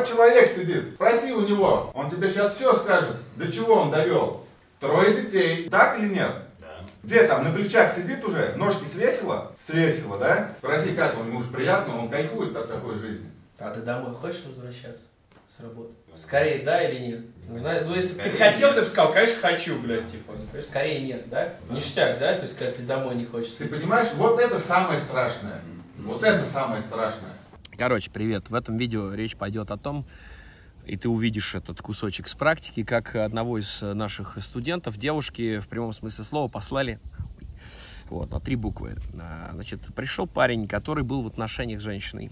Вот человек сидит, спроси у него, он тебе сейчас все скажет, до чего он довел. Трое детей, так или нет? Где там, на плечах сидит уже, ножки свесила? Свесила, да? Спроси, как он, ему же приятно, он кайфует от такой жизни. А ты домой хочешь возвращаться с работы? Скорее да или нет? Ну, ну если бы ты хотел, ты бы сказал, конечно, хочу, блядь, типа. Ну, скорее нет, да? Ништяк, да? То есть, когда ты домой не хочешь. Ты понимаешь, вот это самое страшное. Вот это самое страшное. Короче, привет. В этом видео речь пойдет о том, и ты увидишь этот кусочек с практики, как одного из наших студентов, девушки, в прямом смысле слова, послали вот, на три буквы. А, значит, пришел парень, который был в отношениях с женщиной.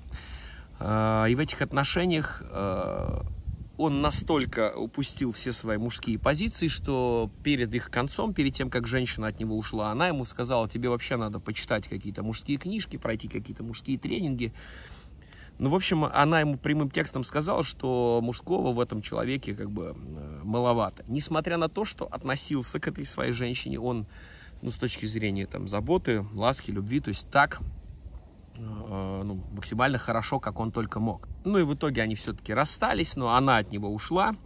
А, и в этих отношениях а, он настолько упустил все свои мужские позиции, что перед их концом, перед тем, как женщина от него ушла, она ему сказала, тебе вообще надо почитать какие-то мужские книжки, пройти какие-то мужские тренинги. Ну, в общем, она ему прямым текстом сказала, что мужского в этом человеке как бы э, маловато. Несмотря на то, что относился к этой своей женщине он, ну, с точки зрения там заботы, ласки, любви, то есть так, э, ну, максимально хорошо, как он только мог. Ну и в итоге они все-таки расстались, но она от него ушла.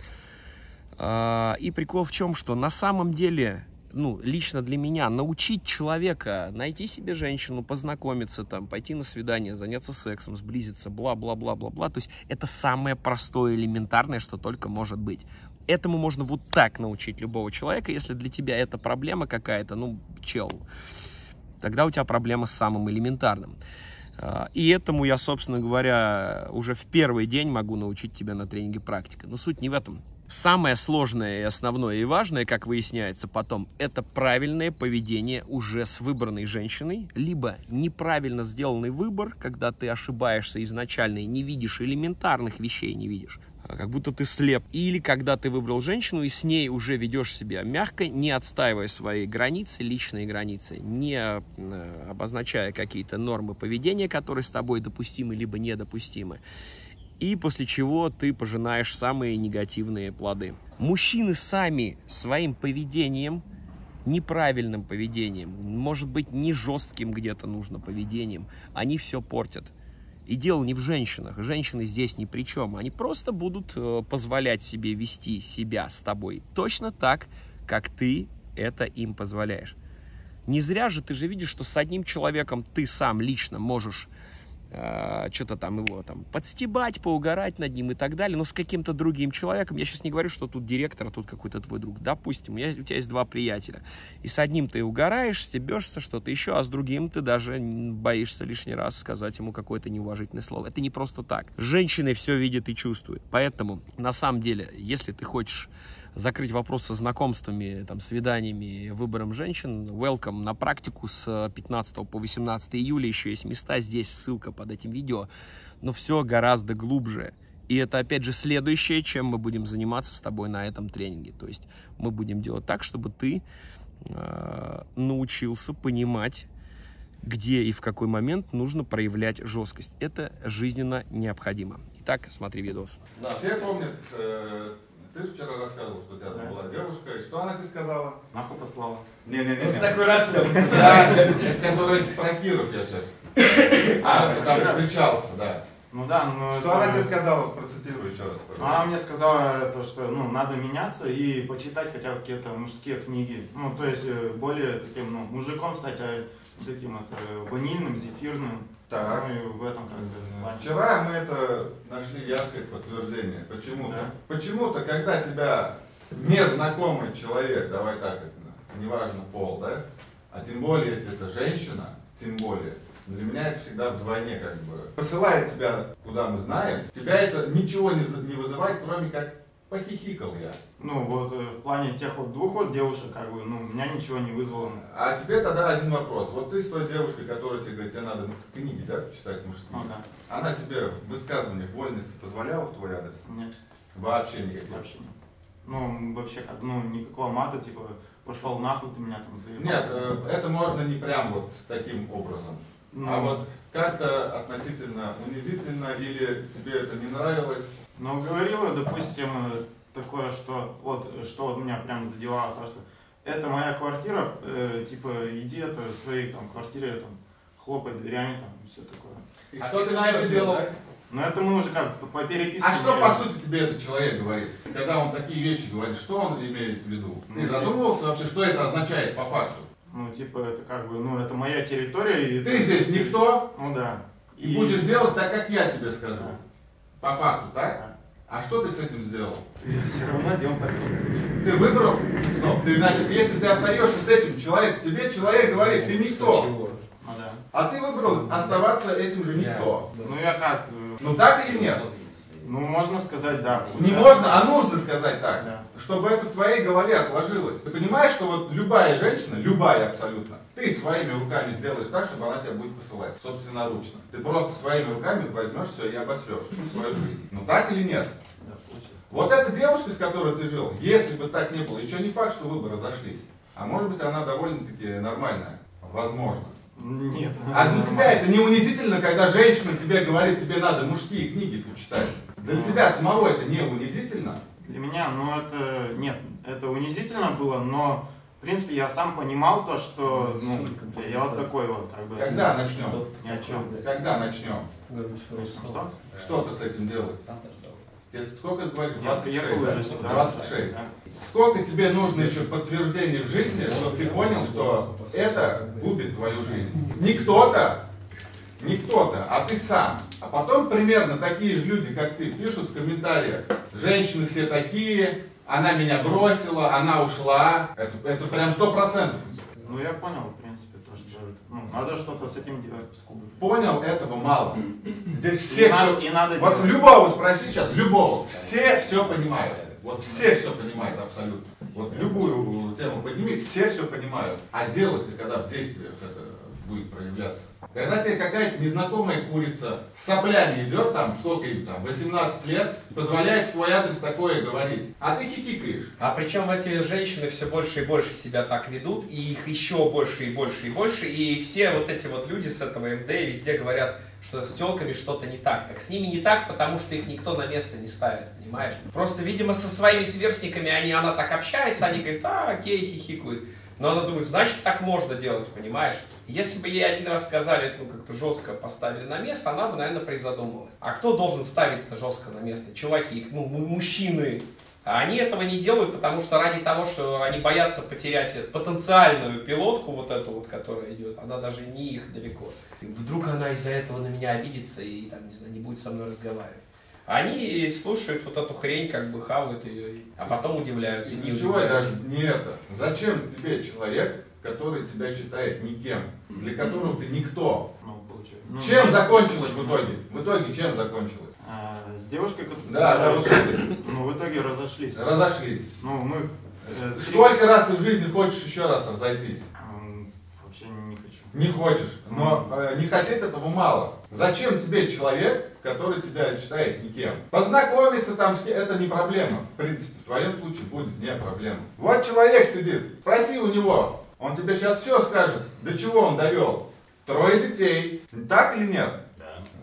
Э, и прикол в чем, что на самом деле ну, лично для меня, научить человека найти себе женщину, познакомиться, там, пойти на свидание, заняться сексом, сблизиться, бла-бла-бла-бла-бла. То есть это самое простое, элементарное, что только может быть. Этому можно вот так научить любого человека, если для тебя это проблема какая-то, ну, чел, тогда у тебя проблема с самым элементарным. А, и этому я, собственно говоря, уже в первый день могу научить тебя на тренинге практика. Но суть не в этом. Самое сложное и основное и важное, как выясняется потом, это правильное поведение уже с выбранной женщиной, либо неправильно сделанный выбор, когда ты ошибаешься изначально и не видишь элементарных вещей, не видишь а как будто ты слеп. Или когда ты выбрал женщину и с ней уже ведешь себя мягко, не отстаивая свои границы, личные границы, не э, обозначая какие-то нормы поведения, которые с тобой допустимы либо недопустимы и после чего ты пожинаешь самые негативные плоды. Мужчины сами своим поведением, неправильным поведением, может быть не жестким где-то нужно поведением, они все портят. И дело не в женщинах. Женщины здесь ни при чем. Они просто будут э, позволять себе вести себя с тобой точно так, как ты это им позволяешь. Не зря же ты же видишь, что с одним человеком ты сам лично можешь э, что-то там его там подстебать, поугарать над ним и так далее, но с каким-то другим человеком, я сейчас не говорю, что тут директор, а тут какой-то твой друг, допустим, у, меня, у тебя есть два приятеля, и с одним ты угораешь, стебешься, что-то еще, а с другим ты даже боишься лишний раз сказать ему какое-то неуважительное слово. Это не просто так. Женщины все видят и чувствуют, поэтому на самом деле, если ты хочешь закрыть вопрос со знакомствами, там, свиданиями, выбором женщин, welcome на практику с 15 по 18 июля. Еще есть места, здесь ссылка под этим видео. Но все гораздо глубже. И это, опять же, следующее, чем мы будем заниматься с тобой на этом тренинге. То есть мы будем делать так, чтобы ты э, научился понимать, где и в какой момент нужно проявлять жесткость. Это жизненно необходимо. Итак, смотри видос. Да, все помнят э, ты же вчера рассказывал, что у тебя там была девушка, и что она тебе сказала? Нахуй послала. Не-не-не. С такой рацией. Который про Киров я сейчас. А, ты там встречался, да. Ну да, но... Что она тебе сказала? Процитирую еще раз, пожалуйста. Она мне сказала, то, что ну, надо меняться и почитать хотя бы какие-то мужские книги. Ну, то есть э, более таким, ну, мужиком стать, а вот этим это, ванильным, зефирным. Так. И в этом как бы. Вчера мы это нашли яркое подтверждение. Почему-то. Да. Почему-то, когда тебя незнакомый человек, давай так это, неважно пол, да, а тем более, если это женщина, тем более, для меня это всегда вдвойне как бы посылает тебя, куда мы знаем, тебя это ничего не, не вызывает, кроме как похихикал я. Ну вот э, в плане тех вот двух вот девушек, как бы, ну, меня ничего не вызвало. А тебе тогда один вопрос. Вот ты с той девушкой, которая тебе говорит, тебе надо ну, книги, да, почитать мужские. Ну да, Она себе в высказываниях вольности позволяла в твой адрес? нет, Вообще никаких. вообще нет. Ну, вообще как, ну, никакого мата, типа, пошел нахуй, ты меня там заебал. Нет, э, это можно не прям вот таким образом. Ну, А вот как-то относительно унизительно или тебе это не нравилось? Но говорила, допустим, такое, что вот, что вот меня прям задевало, то, что это моя квартира, э, типа, иди это в своей там квартире, там, хлопай дверями, там, все такое. И А что ты ты на это делал? да? Но это мы уже как по переписке. А что, по сути, тебе этот человек говорит? Когда он такие вещи говорит, что он имеет в виду? Ты Ну, задумывался вообще, что это означает по факту? Ну, типа, это как бы, ну, это моя территория. И Ты это- здесь никто, Ну да. и будешь делать так, как я тебе скажу. Да. По факту, так? Да. А что ты с этим сделал? Я все равно делал так. Ты выбрал? Стоп, ты, значит, если ты остаешься с этим человеком, тебе человек говорит, ты никто. Ну. А ты выбрал оставаться этим же никто. Ну я как, Ну так или нет? Ну можно сказать, да. Не получается. можно, а нужно сказать так. Да. Чтобы это в твоей голове отложилось. Ты понимаешь, что вот любая женщина, любая абсолютно, ты своими руками сделаешь так, чтобы она тебя будет посылать, собственноручно. Ты просто своими руками возьмешь все и обосрешь всю свою жизнь. Ну так или нет? Да, получается. Вот эта девушка, с которой ты жил, если бы так не было, еще не факт, что вы бы разошлись. А может быть она довольно-таки нормальная. Возможно. Нет. А для тебя это не унизительно, когда женщина тебе говорит, тебе надо мужские книги почитать. Для тебя самого это не унизительно? Для меня, ну это, нет, это унизительно было, но, в принципе, я сам понимал то, что, ну, бля, я вот такой вот, как бы. Когда начнем? Ни о чем. Когда начнем? Что? Что ты с этим делать? Тебе сколько говоришь? Я 26, приехал да? уже сюда. 26. Да. Сколько тебе нужно еще подтверждений в жизни, чтобы ты понял, что это губит твою жизнь? Не кто-то, не кто-то, а ты сам. А потом примерно такие же люди, как ты, пишут в комментариях. Женщины все такие, она меня бросила, она ушла. Это, это прям сто процентов. Ну я понял, в принципе, то, что ну, надо что-то с этим делать. Понял, этого мало. Здесь И все надо, все... и надо Вот делать. любого спроси сейчас, любого. Все все понимают. Вот все все понимают абсолютно. Вот любую тему подними, все все понимают. А делать ты когда в действиях это будет проявляться? Когда тебе какая-то незнакомая курица с соплями идет, там, сколько им там, 18 лет, позволяет в твой адрес такое говорить, а ты хихикаешь. А причем эти женщины все больше и больше себя так ведут, и их еще больше и больше и больше, и все вот эти вот люди с этого МД везде говорят, что с телками что-то не так. Так с ними не так, потому что их никто на место не ставит, понимаешь? Просто, видимо, со своими сверстниками они, она так общается, они говорят, а, окей, хихикают. Но она думает, значит, так можно делать, понимаешь? Если бы ей один раз сказали, ну, как-то жестко поставили на место, она бы, наверное, призадумалась. А кто должен ставить-то жестко на место? Чуваки, ну, мужчины. А они этого не делают, потому что ради того, что они боятся потерять потенциальную пилотку, вот эту вот, которая идет, она даже не их далеко. И вдруг она из-за этого на меня обидится и, там, не знаю, не будет со мной разговаривать. Они слушают вот эту хрень, как бы хавают ее, а потом удивляются. И не ничего даже не это. Зачем тебе человек, который тебя считает никем, для которого ты никто? Ну, получается. Ну, Чем ну, закончилось в итоге? В итоге чем закончилось? а, с девушкой, которая Да, да, вот ну, в итоге разошлись. Разошлись. Ну, мы... э, Сколько раз ты в жизни хочешь еще раз разойтись? Вообще не хочу. Не хочешь. Но э, не хотеть этого мало. Зачем тебе человек, который тебя считает никем? Познакомиться там с кем- это не проблема. В принципе, в твоем случае будет не проблема. Вот человек сидит, спроси у него. Он тебе сейчас все скажет, до чего он довел. Трое детей. Так или нет?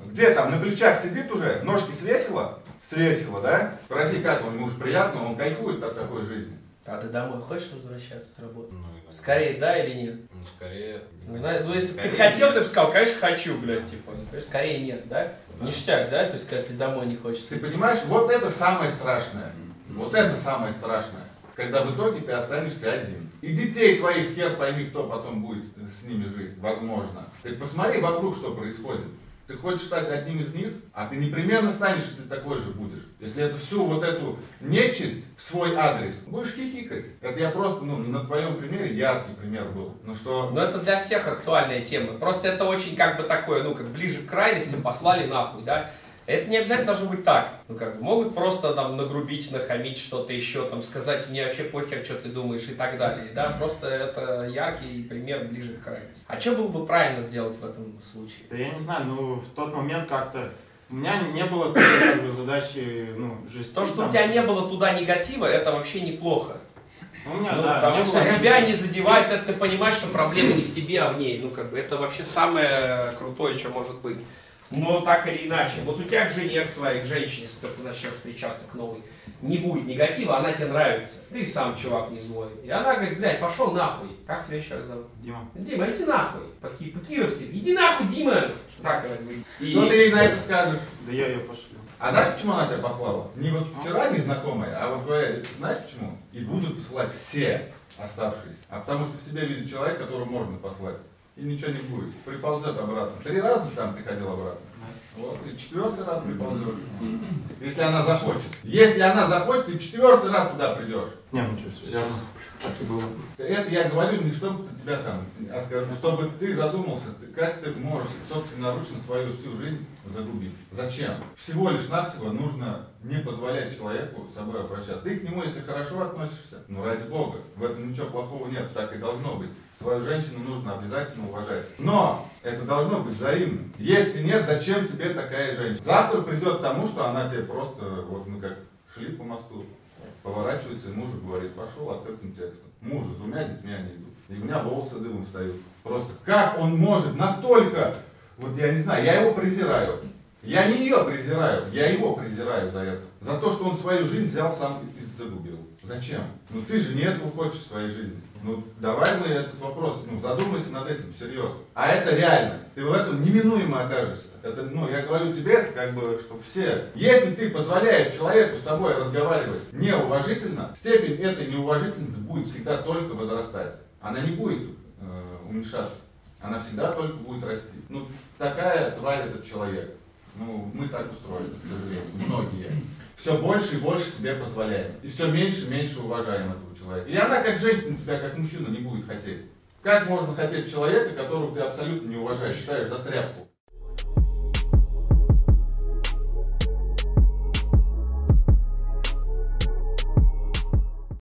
Где там, на плечах сидит уже? Ножки свесила? Свесила, да? Спроси, как он, ему уж приятно, он кайфует от такой жизни. А ты домой хочешь возвращаться с работы? Ну, иногда. Скорее да или нет? Ну, скорее. Ну, ну, если бы ты хотел, нет. ты бы сказал, конечно, хочу, блядь, типа. Ну, конечно, скорее нет, да? Да. Ништяк, да? То есть, когда ты домой не хочется. Ты идти. понимаешь, вот это самое страшное. Вот это самое страшное. Когда в итоге ты останешься один. И детей твоих хер пойми, кто потом будет с ними жить. Возможно. Ты посмотри вокруг, что происходит. Ты хочешь стать одним из них, а ты непременно станешь, если такой же будешь. Если это всю вот эту нечисть в свой адрес, будешь хихикать. Это я просто, ну, на твоем примере яркий пример был. Ну что, Но это для всех актуальная тема. Просто это очень как бы такое, ну, как ближе к крайностям послали нахуй, да? Это не обязательно должно быть так. Ну, как бы, могут просто там нагрубить, нахамить что-то еще, там, сказать, мне вообще похер, что ты думаешь и так далее, да? Просто это яркий пример ближе к крайности. А что было бы правильно сделать в этом случае? Да я не знаю, ну в тот момент как-то у меня не было такой как бы, задачи, ну, жести. То, что там, у тебя не было туда негатива, это вообще неплохо. Ну, у меня, Ну, да, потому что было- тебя не задевает, это ты понимаешь, что проблема не в тебе, а в ней. Ну, как бы, это вообще самое крутое, что может быть. Но так или иначе, вот у тебя к жене, к своей, к женщине, с которой ты начнешь встречаться, к новой, не будет негатива, она тебе нравится. Ты сам чувак не злой. И она говорит, блядь, пошел нахуй. Как тебя еще раз зовут? Дима. Дима, иди нахуй. По- по-кировски. Иди нахуй, Дима. Так, она говорит. Что ты ей на это скажешь? Да я ее пошлю. А знаешь, почему она тебя послала? Не вот вчера незнакомая, а вот говорят, знаешь почему? И будут посылать все оставшиеся. А потому что в тебя видит человек, которого можно послать. И ничего не будет. Приползет обратно. Три раза там приходил обратно. Вот, и четвертый раз приползет. Если она захочет. Если она захочет, ты четвертый раз туда придешь. Не, ну все, явно. Так и было. Это я говорю не чтобы ты тебя там, а скажу, чтобы ты задумался, ты- как ты можешь собственноручно свою всю жизнь загубить. Зачем? Всего лишь навсего нужно не позволять человеку с собой обращаться. Ты к нему, если хорошо относишься, ну ради бога, в этом ничего плохого нет, так и должно быть. Свою женщину нужно обязательно уважать. Но это должно быть взаимно. Если нет, зачем тебе такая женщина? Завтра придет к тому, что она тебе просто, вот мы как шли по мосту, поворачивается и мужу говорит, пошел открытым текстом. Мужу с двумя детьми они идут. И у меня волосы дымом встают. Просто как он может настолько, вот я не знаю, я его презираю. Я не ее презираю, я его презираю за это. За то, что он свою жизнь взял сам и загубил. Зачем? Ну ты же не этого хочешь в своей жизни. Ну давай мы этот вопрос, ну задумайся над этим серьезно. А это реальность. Ты в этом неминуемо окажешься. Это, ну, я говорю тебе, это как бы, что все. Если ты позволяешь человеку с собой разговаривать неуважительно, степень этой неуважительности будет всегда только возрастать. Она не будет э, уменьшаться. Она всегда только будет расти. Ну, такая тварь этот человек. Ну, мы так устроены, многие. Все больше и больше себе позволяем. И все меньше и меньше уважаем этого человека. И она, как женщина, тебя, как мужчина, не будет хотеть. Как можно хотеть человека, которого ты абсолютно не уважаешь, считаешь за тряпку?